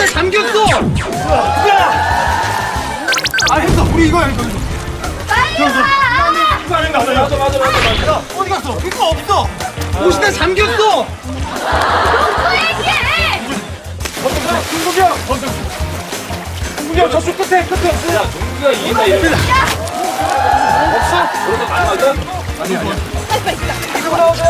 옷에 잠겼어. 아 했어 우리 이거야 이거 이거 빨리 와! 이거 아닌가 맞아 맞아 맞아 맞아 어디 갔어 이거 없어 옷에 잠겼어. 누구에게? 중국이 중국형, 저쪽 끝에 끝에 없어 종기가 이긴다 이 없어? 그래도 많거든? 이쪽으로 오세요 아 포기하겠습니다